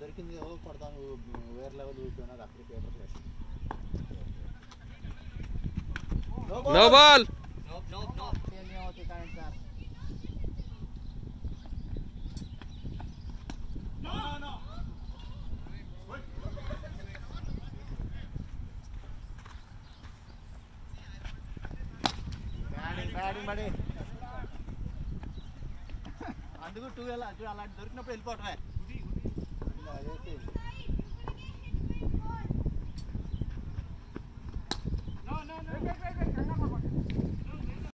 దొరికింది ఓ కొడతాను వేరే లెవెల్ ఊపినా అక్కడ పేపర్ ఫ్లాష్ नो बॉल नहीं होती करंट सर బ్యాటింగ్ బ్యాటింగ్ బడి అందుకు టూ వెళ్ళా అలాంటి దొరికినప్పుడు వెళ్ళిపోవటమే